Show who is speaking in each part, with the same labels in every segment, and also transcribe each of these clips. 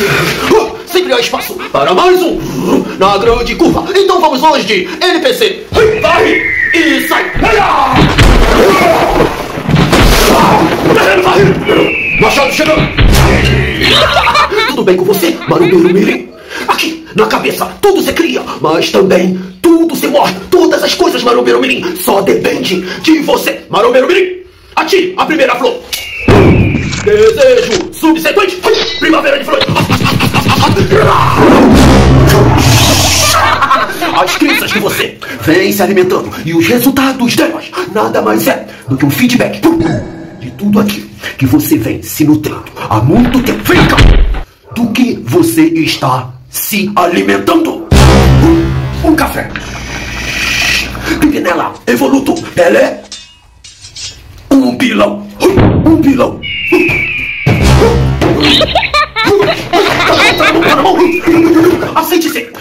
Speaker 1: Uh, sempre há espaço para mais um na grande curva. Então vamos hoje de NPC. Vai e sai. Machado chegando. Tudo bem com você, Marumbeiro Mirim? Aqui, na cabeça, tudo se cria, mas também tudo se morre. Todas as coisas, Marumbeiro Mirim, só depende de você, Marumbeiro Mirim. Atire a primeira flor. Desejo subsequente. Primavera de flores. Vem se alimentando e os resultados delas nada mais é do que um feedback de tudo aquilo que você vem se nutrindo há muito tempo. Cá! Do que você está se alimentando? Um café. Pimpinela Evoluto Pelé. Um pilão. Um pilão.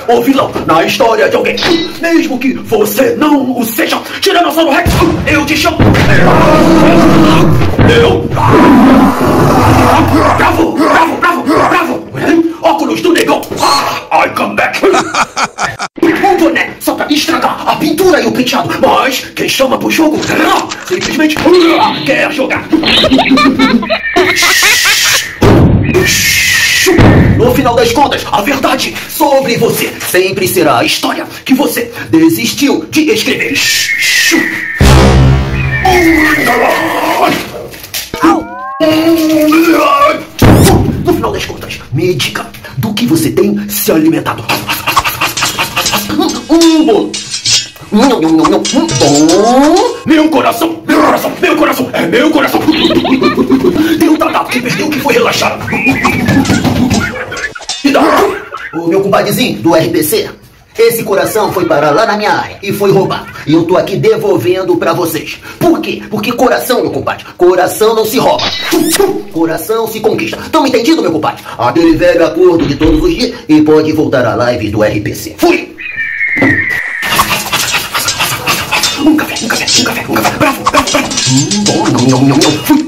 Speaker 1: Aceite-se o vilão na história de alguém. Mesmo que você não o seja. Tiranossauro Rex, eu te chamo. Eu. Bravo, bravo, bravo, bravo. Óculos do negão. I come back. Um boné só pra estragar a pintura e o penteado. Mas quem chama pro jogo simplesmente quer jogar. No final das contas, a verdade sobre você sempre será a história que você desistiu de escrever. No final das contas, me diga do que você tem se alimentado. Um. Meu coração, meu coração, meu coração, é meu coração. Tem um que perdeu que foi relaxado. Me dá. O meu compadrezinho do RPC. Esse coração foi parar lá na minha área e foi roubado. E eu tô aqui devolvendo pra vocês. Por quê? Porque coração, meu compadre, coração não se rouba. Coração se conquista. Tão entendido, meu compadre? Aquele velho acordo de todos os dias e pode voltar à live do RPC. Fui! Um café, um café, um café, um café. Bravo, bravo, bravo. Hum. Fui.